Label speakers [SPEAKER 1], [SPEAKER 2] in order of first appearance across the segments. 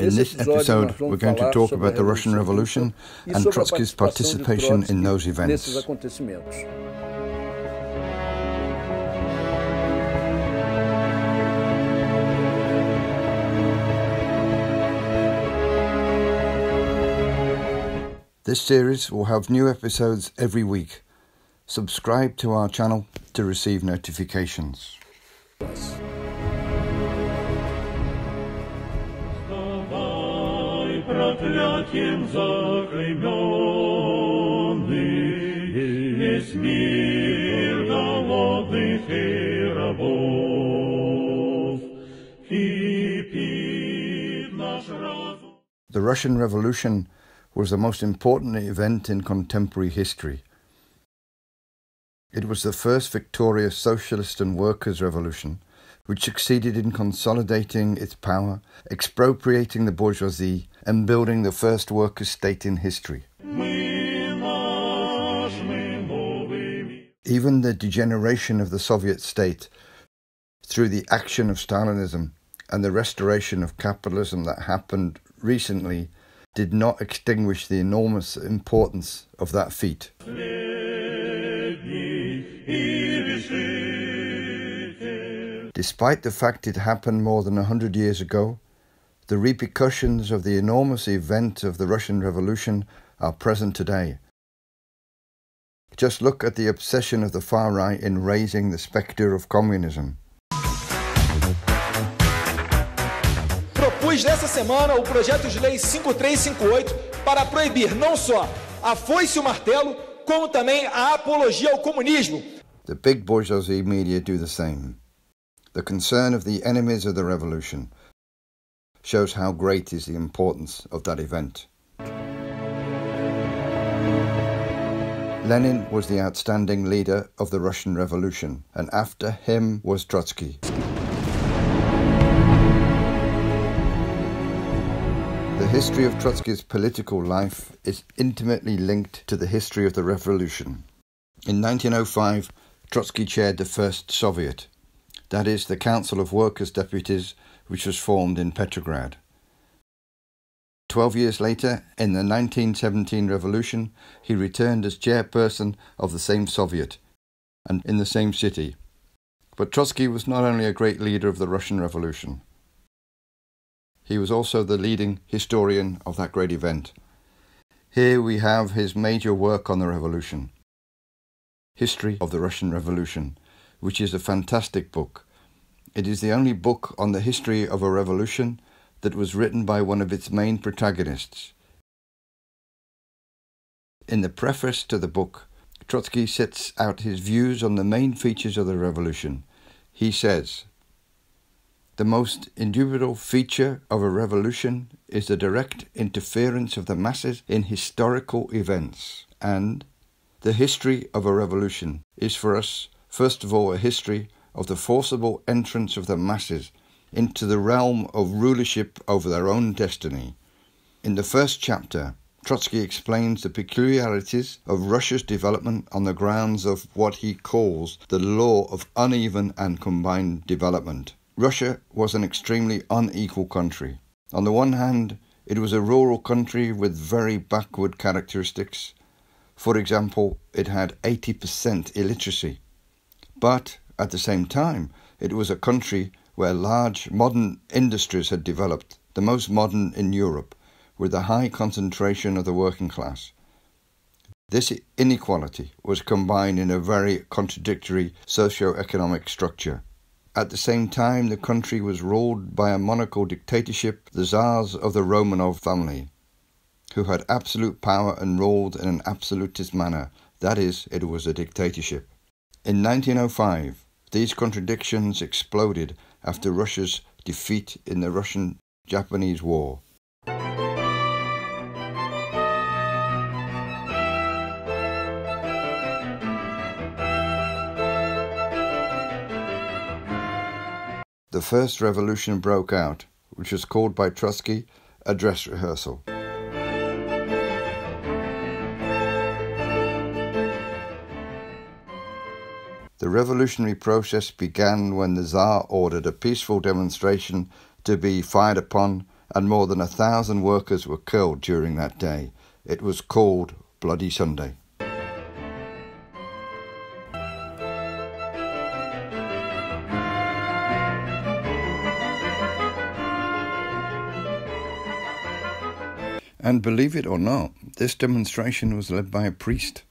[SPEAKER 1] In this episode, we're going to talk about the Russian Revolution and Trotsky's participation in those events. This series will have new episodes every week. Subscribe to our channel to receive notifications. проклятием заклейменный, весь мир голодных и рабов. Кипит наш разум. The Russian Revolution was the most important event in contemporary history. It was the first victorious socialist and workers' revolution which succeeded in consolidating its power, expropriating the bourgeoisie, and building the first workers' state in history. Even the degeneration of the Soviet state through the action of Stalinism and the restoration of capitalism that happened recently did not extinguish the enormous importance of that feat. Despite the fact it happened more than a hundred years ago, the repercussions of the enormous event of the Russian Revolution are present today. Just look at the obsession of the far right in raising the spectre of communism.
[SPEAKER 2] Propus nessa semana o projeto de lei 5358 para proibir não só a foice e o martelo, como também a apologia ao comunismo.
[SPEAKER 1] The big bourgeoisie media do the same. The concern of the enemies of the revolution shows how great is the importance of that event. Lenin was the outstanding leader of the Russian Revolution, and after him was Trotsky. The history of Trotsky's political life is intimately linked to the history of the revolution. In 1905, Trotsky chaired the first Soviet, that is, the Council of Workers' Deputies, which was formed in Petrograd. Twelve years later, in the 1917 revolution, he returned as chairperson of the same Soviet and in the same city. But Trotsky was not only a great leader of the Russian Revolution, he was also the leading historian of that great event. Here we have his major work on the revolution History of the Russian Revolution, which is a fantastic book. It is the only book on the history of a revolution that was written by one of its main protagonists. In the preface to the book, Trotsky sets out his views on the main features of the revolution. He says, The most indubitable feature of a revolution is the direct interference of the masses in historical events, and the history of a revolution is for us first of all, a history of the forcible entrance of the masses into the realm of rulership over their own destiny. In the first chapter, Trotsky explains the peculiarities of Russia's development on the grounds of what he calls the law of uneven and combined development. Russia was an extremely unequal country. On the one hand, it was a rural country with very backward characteristics. For example, it had 80% illiteracy. But at the same time, it was a country where large modern industries had developed, the most modern in Europe, with a high concentration of the working class. This inequality was combined in a very contradictory socio-economic structure. At the same time, the country was ruled by a monarchical dictatorship, the Tsars of the Romanov family, who had absolute power and ruled in an absolutist manner. That is, it was a dictatorship. In 1905, these contradictions exploded after Russia's defeat in the Russian Japanese War. The first revolution broke out, which was called by Trotsky a dress rehearsal. The revolutionary process began when the Tsar ordered a peaceful demonstration to be fired upon and more than a thousand workers were killed during that day. It was called Bloody Sunday. And believe it or not, this demonstration was led by a priest,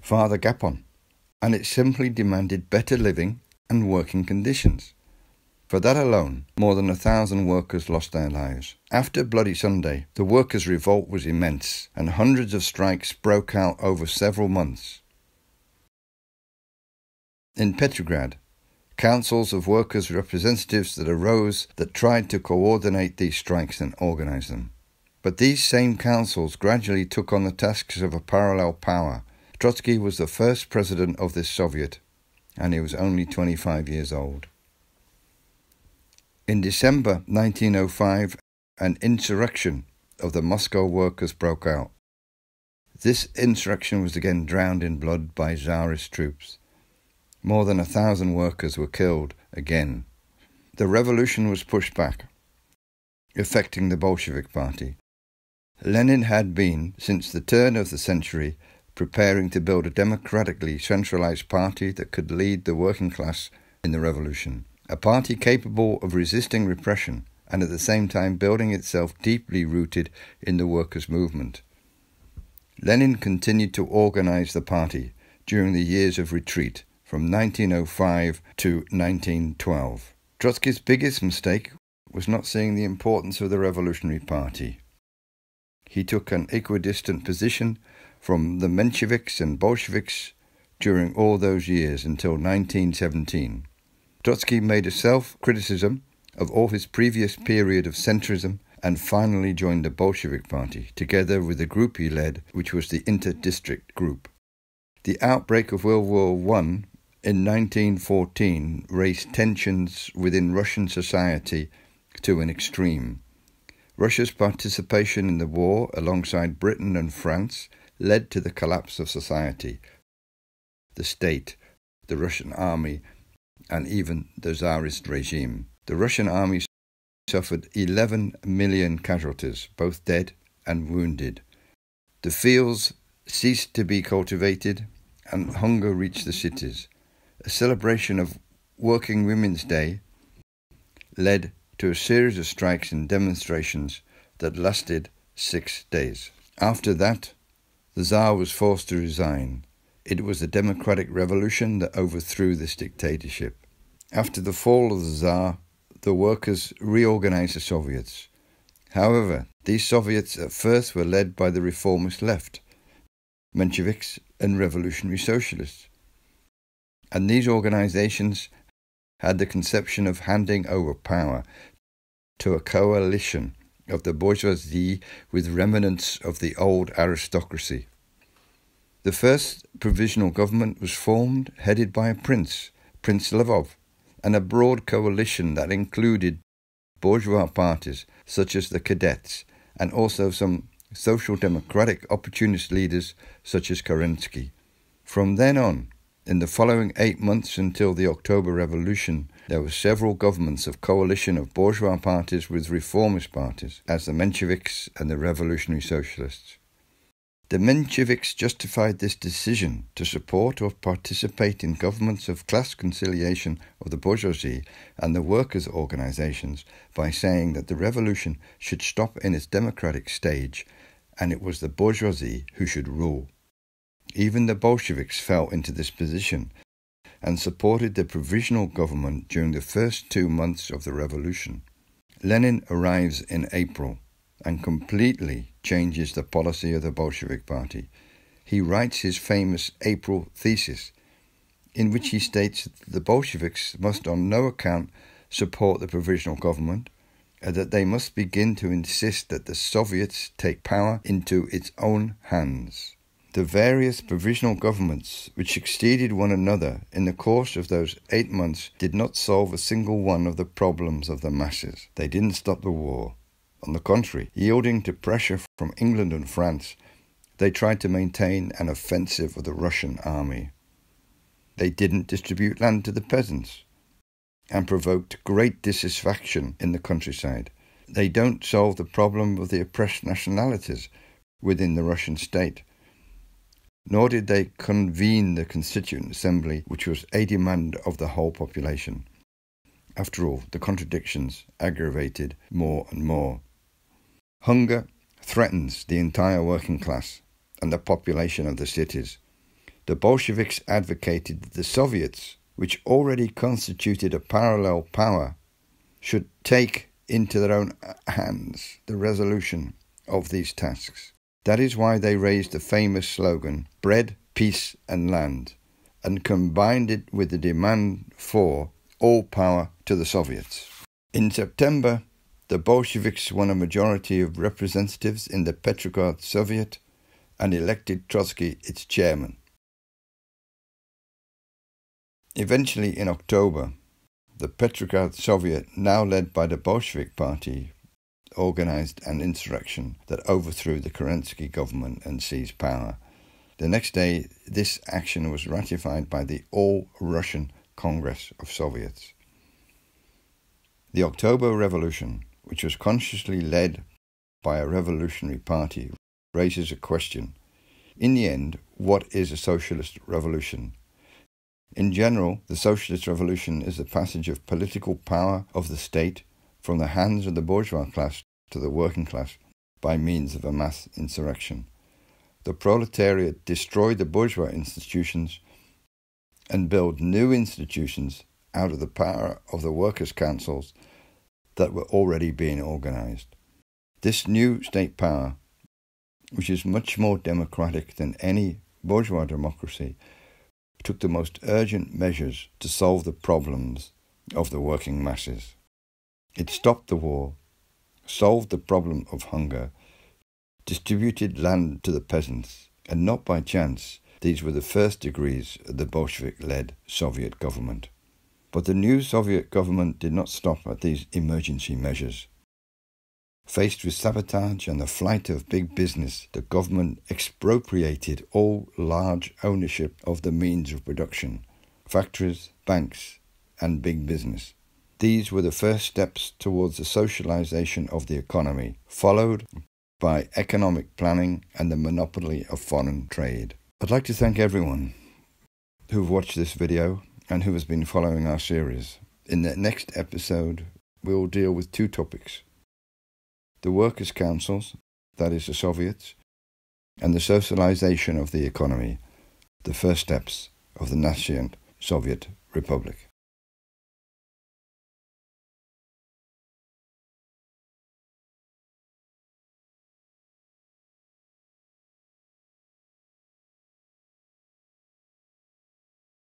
[SPEAKER 1] Father Gapon, and it simply demanded better living and working conditions. For that alone, more than a thousand workers lost their lives. After Bloody Sunday, the workers' revolt was immense, and hundreds of strikes broke out over several months. In Petrograd, councils of workers' representatives that arose that tried to coordinate these strikes and organize them. But these same councils gradually took on the tasks of a parallel power. Trotsky was the first president of this Soviet, and he was only 25 years old. In December 1905, an insurrection of the Moscow workers broke out. This insurrection was again drowned in blood by Tsarist troops. More than a thousand workers were killed again. The revolution was pushed back, affecting the Bolshevik Party. Lenin had been, since the turn of the century, preparing to build a democratically centralized party that could lead the working class in the revolution, a party capable of resisting repression and at the same time building itself deeply rooted in the workers' movement. Lenin continued to organize the party during the years of retreat from 1905 to 1912. Trotsky's biggest mistake was not seeing the importance of the Revolutionary Party. He took an equidistant position from the Mensheviks and Bolsheviks during all those years until 1917. Trotsky made a self criticism of all his previous period of centrism and finally joined the Bolshevik Party, together with the group he led, which was the Inter-District Group. The outbreak of World War I in 1914 raised tensions within Russian society to an extreme. Russia's participation in the war alongside Britain and France led to the collapse of society, the state, the Russian army, and even the Tsarist regime. The Russian army suffered 11 million casualties, both dead and wounded. The fields ceased to be cultivated, and hunger reached the cities. A celebration of Working Women's Day led to a series of strikes and demonstrations that lasted six days. After that, the Tsar was forced to resign. It was the democratic revolution that overthrew this dictatorship. After the fall of the Tsar, the workers reorganized the Soviets. However, these Soviets at first were led by the reformist left, Mensheviks and revolutionary socialists. And these organizations had the conception of handing over power to a coalition of the bourgeoisie with remnants of the old aristocracy. The first provisional government was formed, headed by a prince, Prince Lvov, and a broad coalition that included bourgeois parties such as the Cadets and also some social democratic opportunist leaders such as Kerensky. From then on, in the following eight months until the October Revolution, there were several governments of coalition of bourgeois parties with reformist parties, as the Mensheviks and the Revolutionary Socialists. The Mensheviks justified this decision to support or participate in governments of class conciliation of the bourgeoisie and the workers' organizations by saying that the revolution should stop in its democratic stage and it was the bourgeoisie who should rule. Even the Bolsheviks fell into this position and supported the provisional government during the first two months of the revolution. Lenin arrives in April and completely changes the policy of the Bolshevik Party. He writes his famous April thesis, in which he states that the Bolsheviks must on no account support the provisional government and that they must begin to insist that the Soviets take power into its own hands. The various provisional governments which succeeded one another in the course of those eight months did not solve a single one of the problems of the masses. They didn't stop the war. On the contrary, yielding to pressure from England and France, they tried to maintain an offensive of the Russian army. They didn't distribute land to the peasants and provoked great dissatisfaction in the countryside. they don't solve the problem of the oppressed nationalities within the Russian state. Nor did they convene the Constituent Assembly, which was a demand of the whole population. After all, the contradictions aggravated more and more. Hunger threatens the entire working class and the population of the cities. The Bolsheviks advocated that the Soviets, which already constituted a parallel power, should take into their own hands the resolution of these tasks. That is why they raised the famous slogan, Bread, Peace and Land, and combined it with the demand for all power to the Soviets. In September, the Bolsheviks won a majority of representatives in the Petrograd Soviet and elected Trotsky its chairman. Eventually, in October, the Petrograd Soviet, now led by the Bolshevik Party, organized an insurrection that overthrew the Kerensky government and seized power. The next day, this action was ratified by the All Russian Congress of Soviets. The October Revolution, which was consciously led by a revolutionary party, raises a question. In the end, what is a socialist revolution? In general, the socialist revolution is the passage of political power of the state from the hands of the bourgeois class to the working class by means of a mass insurrection. The proletariat destroyed the bourgeois institutions and build new institutions out of the power of the workers' councils that were already being organized. This new state power, which is much more democratic than any bourgeois democracy, took the most urgent measures to solve the problems of the working masses. It stopped the war, solved the problem of hunger, distributed land to the peasants, and not by chance these were the first degrees of the Bolshevik led Soviet government. But the new Soviet government did not stop at these emergency measures. Faced with sabotage and the flight of big business, the government expropriated all large ownership of the means of production factories, banks, and big business. These were the first steps towards the socialization of the economy, followed by economic planning and the monopoly of foreign trade. I'd like to thank everyone who've watched this video and who has been following our series. In the next episode, we will deal with two topics the workers' councils, that is, the Soviets, and the socialization of the economy, the first steps of the nascent Soviet Republic.